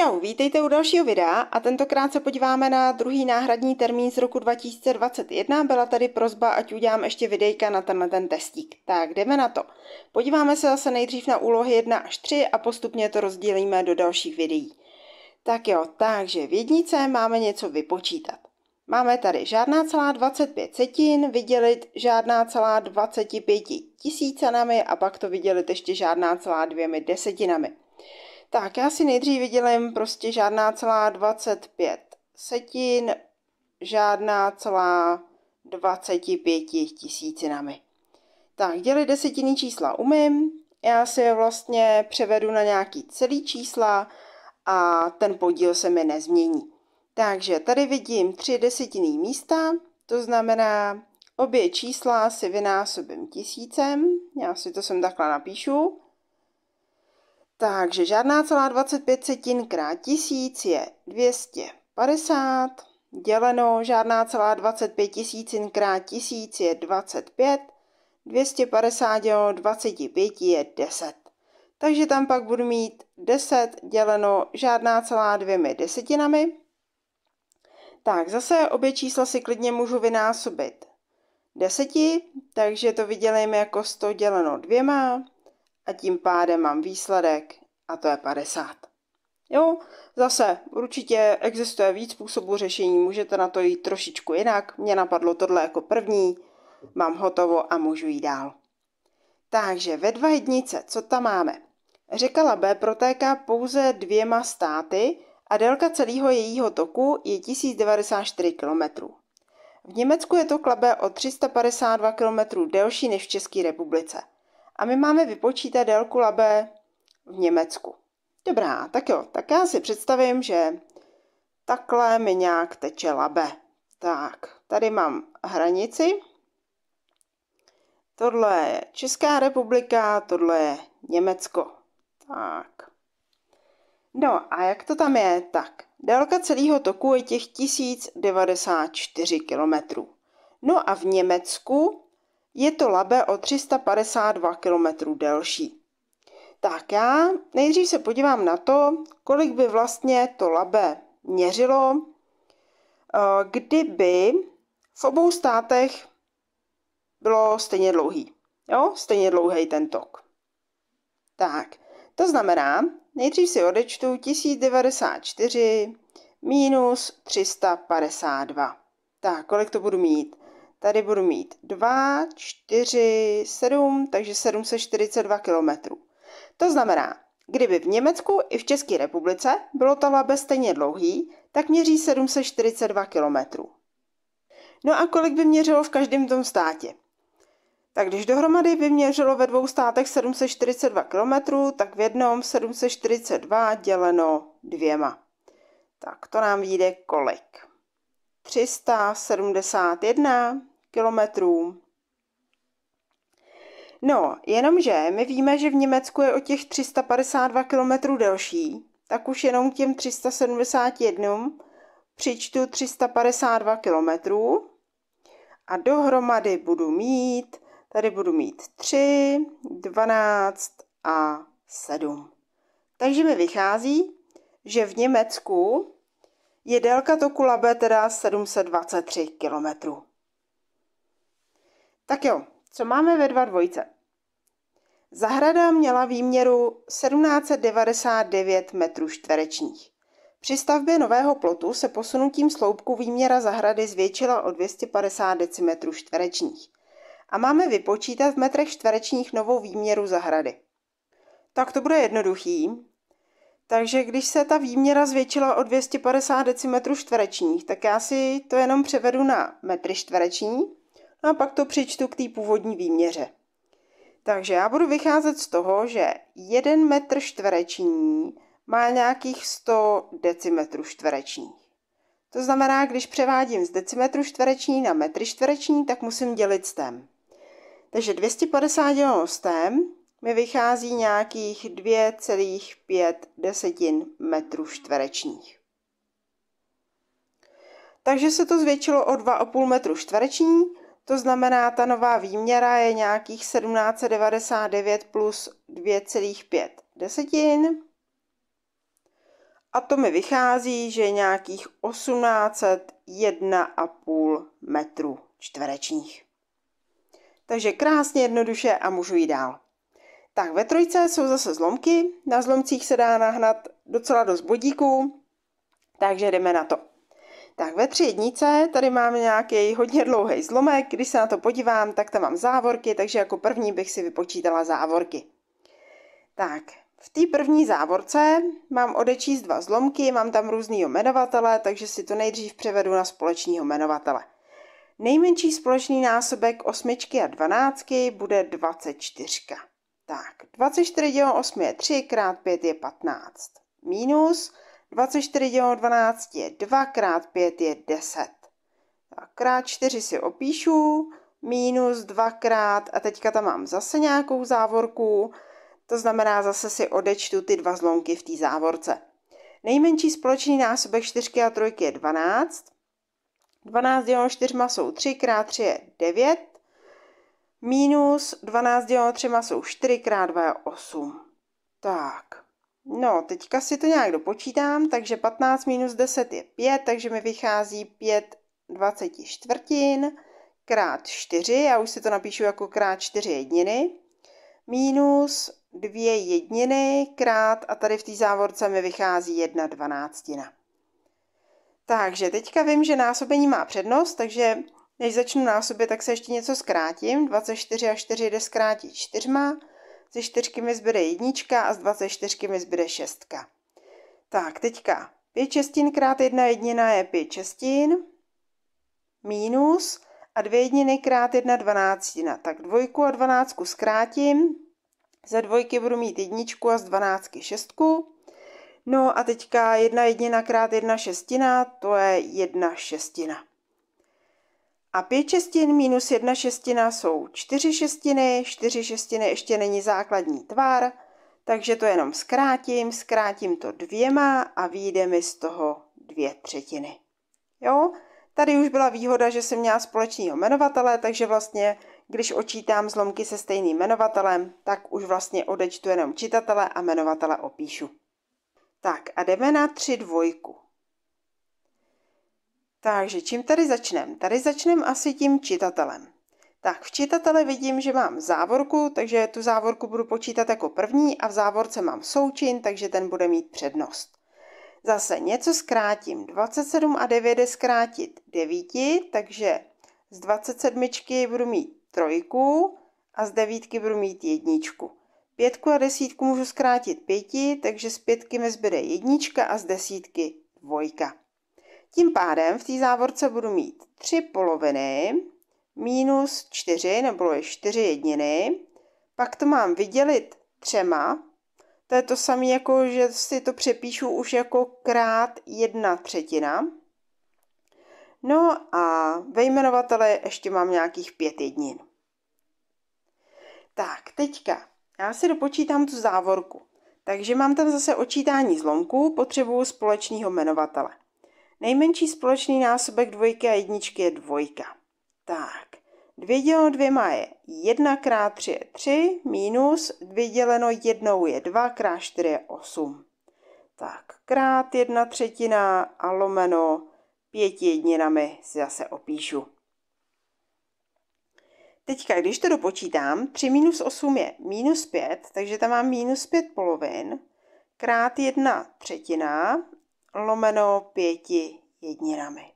Čau, vítejte u dalšího videa a tentokrát se podíváme na druhý náhradní termín z roku 2021. Byla tady prozba, ať udělám ještě videjka na tenhle ten testík. Tak jdeme na to. Podíváme se zase nejdřív na úlohy 1 až 3 a postupně to rozdělíme do dalších videí. Tak jo, takže v jednice máme něco vypočítat. Máme tady žádná celá 25 setin, vydělit žádná celá 25 tisícenami a pak to vydělit ještě žádná celá dvěmi desetinami. Tak, já si nejdřív vydělím prostě žádná celá 25 setin, žádná celá 25 tisícinami. Tak, dělit desetiny čísla umím, já si je vlastně převedu na nějaký celý čísla a ten podíl se mi nezmění. Takže tady vidím tři desetinný místa, to znamená obě čísla si vynásobím tisícem, já si to sem takhle napíšu, takže žádná celá 25 setin krát tisíc je 250, děleno žádná celá 25 tisícin krát tisíc je 25, 250 děleno 25 je 10. Takže tam pak budu mít 10 děleno žádná celá dvěmi desetinami. Tak zase obě čísla si klidně můžu vynásobit deseti, takže to vydělím jako 100 děleno dvěma a tím pádem mám výsledek a to je 50. Jo, zase určitě existuje víc způsobů řešení, můžete na to jít trošičku jinak. Mně napadlo tohle jako první, mám hotovo a můžu jít dál. Takže ve dva jednice, co tam máme? Řeka Labe protéká pouze dvěma státy a délka celého jejího toku je 1094 km. V Německu je to Labe o 352 km delší než v České republice. A my máme vypočítat délku Labe v Německu. Dobrá, tak jo, tak já si představím, že takhle mi nějak teče Labe. Tak, tady mám hranici. Tohle je Česká republika, tohle je Německo. Tak. No a jak to tam je? Tak, délka celého toku je těch 1094 km. No a v Německu je to Labe o 352 km delší. Tak já nejdřív se podívám na to, kolik by vlastně to Labe měřilo, eh, kdyby v obou státech bylo stejně dlouhý. Jo, stejně dlouhý ten tok. Tak, to znamená, nejdřív si odečtu 1094 minus 352. Tak, kolik to budu mít? Tady budu mít 2, 4, 7, takže 742 km. To znamená, kdyby v Německu i v České republice bylo to labe stejně dlouhý, tak měří 742 km. No a kolik by měřilo v každém tom státě? Tak když dohromady by měřilo ve dvou státech 742 km, tak v jednom 742 děleno dvěma. Tak to nám vyjde kolik? 371 kilometrů. No, jenomže my víme, že v Německu je o těch 352 km delší, tak už jenom těm 371 přičtu 352 km a dohromady budu mít, tady budu mít 3, 12 a 7. Takže mi vychází, že v Německu je délka toku Labe teda 723 km. Tak jo, co máme ve dva dvojce? Zahrada měla výměru 1799 metrů čtverečních. Při stavbě nového plotu se posunutím sloupku výměra zahrady zvětšila o 250 decimetrů čtverečních. A máme vypočítat v metrech čtverečních novou výměru zahrady. Tak to bude jednoduchý. Takže když se ta výměra zvětšila o 250 decimetrů čtverečních, tak já si to jenom převedu na metry čtvereční a pak to přičtu k té původní výměře. Takže já budu vycházet z toho, že 1 metr čtvereční má nějakých 100 decimetrů čtverečních. To znamená, když převádím z decimetru čtvereční na metry čtvereční, tak musím dělit stem. Takže 250 děleno stem mi vychází nějakých 2,5 desetin metrů čtverečních. Takže se to zvětšilo o 2,5 metru čtvereční, to znamená, ta nová výměra je nějakých 1799 plus 2,5 desetin. a to mi vychází, že je nějakých 1801,5 metrů čtverečních. Takže krásně jednoduše a můžu jít dál. Tak ve trojce jsou zase zlomky, na zlomcích se dá nahnat docela dost bodíků, takže jdeme na to. Tak ve tři jednice tady máme nějaký hodně dlouhý zlomek, když se na to podívám, tak tam mám závorky, takže jako první bych si vypočítala závorky. Tak, v té první závorce mám odečíst dva zlomky, mám tam různýho jmenovatele, takže si to nejdřív převedu na společného jmenovatele. Nejmenší společný násobek osmičky a dvanáctky bude 24. Tak, 24 děleno 8 je 3, krát 5 je 15. Minus 24 děleno 12 je 2, krát 5 je 10. Tak, krát 4 si opíšu, minus 2 krát, a teďka tam mám zase nějakou závorku, to znamená zase si odečtu ty dva zlomky v té závorce. Nejmenší společný násobek 4 a 3 je 12. 12 děleno 4 jsou 3, krát 3 je 9. Minus 12 děleno 3 jsou 4 krát 2 je 8. Tak, no teďka si to nějak dopočítám, takže 15 minus 10 je 5, takže mi vychází 5 20 čtvrtin krát 4, já už si to napíšu jako krát 4 jedniny, minus dvě jedniny krát a tady v té závorce mi vychází jedna dvanáctina. Takže teďka vím, že násobení má přednost, takže než začnu násobit, tak se ještě něco zkrátím. 24 a 4 jde zkrátit čtyřma, ze čtyřky mi zbyde jednička a z 24 mi zbyde šestka. Tak, teďka 5 šestin krát jedna jednina je 5 šestin, minus a dvě jedniny krát jedna dvanáctina. Tak dvojku a dvanáctku zkrátím, ze dvojky budu mít jedničku a z dvanáctky šestku. No a teďka jedna jedina krát jedna šestina, to je jedna šestina. A pět šestin minus jedna šestina jsou čtyři šestiny, čtyři šestiny ještě není základní tvar, takže to jenom zkrátím, zkrátím to dvěma a vyjde mi z toho dvě třetiny. Jo, tady už byla výhoda, že jsem měla společného jmenovatele, takže vlastně když očítám zlomky se stejným jmenovatelem, tak už vlastně odečtu jenom čitatele a jmenovatele opíšu. Tak a jdeme na tři dvojku. Takže čím tady začneme? Tady začneme asi tím čitatelem. Tak v čitateli vidím, že mám závorku, takže tu závorku budu počítat jako první a v závorce mám součin, takže ten bude mít přednost. Zase něco zkrátím. 27 a 9 je zkrátit 9, takže z 27 budu mít trojku a z devítky budu mít jedničku. Pětku a desítku můžu zkrátit pěti, takže z pětky mi zbyde jednička a z desítky dvojka. Tím pádem v té závorce budu mít tři poloviny minus čtyři, nebo je čtyři jedniny. Pak to mám vydělit třema. To je to samé, jako že si to přepíšu už jako krát jedna třetina. No a ve jmenovateli ještě mám nějakých pět jednin. Tak, teďka, já si dopočítám tu závorku. Takže mám tam zase očítání zlomků, potřebuju společného jmenovatele. Nejmenší společný násobek dvojky a jedničky je dvojka. Tak, dvě děleno dvěma je 1 krát 3 je 3, minus dvě děleno jednou je 2 krát 4 je 8. Tak, krát jedna třetina a lomeno pěti jedninami si zase opíšu. Teďka, když to dopočítám, 3 minus 8 je minus 5, takže tam mám minus 5 polovin, krát 1 třetina, lomeno 5 jedninami.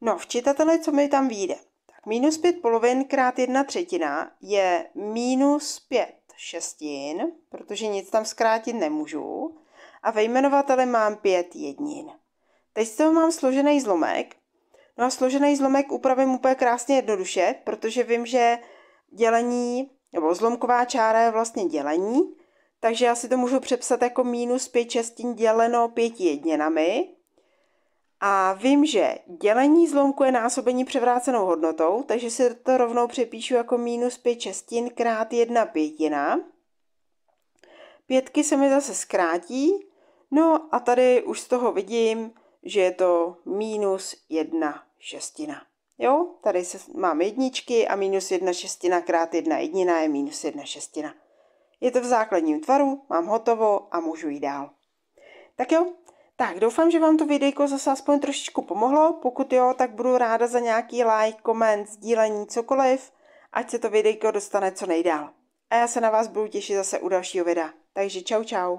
No, v čitateli, co mi tam vyjde? Tak minus 5 polovin krát 1 třetina je minus 5 šestin, protože nic tam zkrátit nemůžu. A ve jmenovateli mám 5 jednin. Teď z toho mám složený zlomek. No a složený zlomek upravím úplně krásně jednoduše, protože vím, že dělení, nebo zlomková čára je vlastně dělení, takže já si to můžu přepsat jako minus 5 šestin děleno 5 jedninami. A vím, že dělení zlomku je násobení převrácenou hodnotou, takže si to rovnou přepíšu jako minus 5 šestin krát 1 pětina. Pětky se mi zase zkrátí, no a tady už z toho vidím, že je to minus jedna šestina. Jo, tady se, mám jedničky a minus jedna šestina krát jedna jednina je minus jedna šestina. Je to v základním tvaru, mám hotovo a můžu jít dál. Tak jo, tak doufám, že vám to videjko zase aspoň trošičku pomohlo. Pokud jo, tak budu ráda za nějaký like, koment, sdílení, cokoliv, ať se to videjko dostane co nejdál. A já se na vás budu těšit zase u dalšího videa. Takže čau čau.